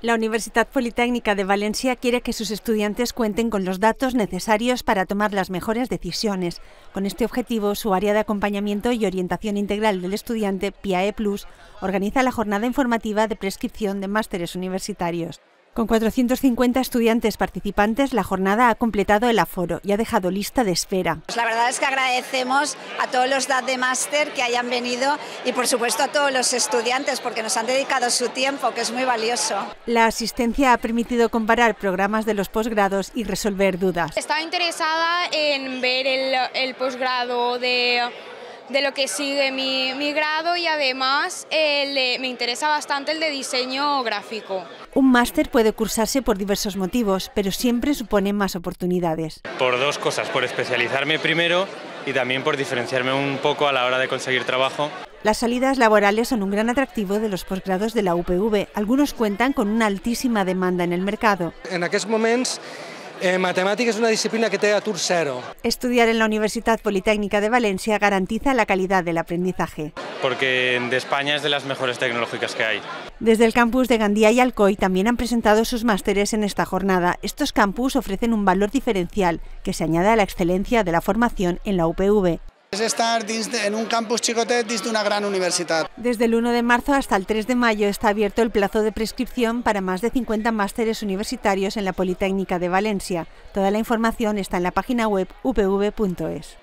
La Universidad Politécnica de Valencia quiere que sus estudiantes cuenten con los datos necesarios para tomar las mejores decisiones. Con este objetivo, su área de acompañamiento y orientación integral del estudiante, PIAE Plus, organiza la jornada informativa de prescripción de másteres universitarios. Con 450 estudiantes participantes, la jornada ha completado el aforo y ha dejado lista de espera. Pues la verdad es que agradecemos a todos los DAD de máster que hayan venido y por supuesto a todos los estudiantes porque nos han dedicado su tiempo, que es muy valioso. La asistencia ha permitido comparar programas de los posgrados y resolver dudas. Estaba interesada en ver el, el posgrado de de lo que sigue mi, grado y además me interesa bastante el de diseño gráfico. Un máster puede cursarse por diversos motivos, pero siempre supone más oportunidades. Por dos cosas, por especializarme primero y también por diferenciarme un poco a la hora de conseguir trabajo. Las salidas laborales son un gran atractivo de los posgrados de la UPV. Algunos cuentan con una altísima demanda en el mercado. En aquests moments eh, matemática es una disciplina que te da tour cero. Estudiar en la Universidad Politécnica de Valencia garantiza la calidad del aprendizaje. Porque de España es de las mejores tecnológicas que hay. Desde el campus de Gandía y Alcoy también han presentado sus másteres en esta jornada. Estos campus ofrecen un valor diferencial que se añade a la excelencia de la formación en la UPV. Es estar en un campus chicotet de una gran universidad. Desde el 1 de marzo hasta el 3 de mayo está abierto el plazo de prescripción para más de 50 másteres universitarios en la Politécnica de Valencia. Toda la información está en la página web upv.es.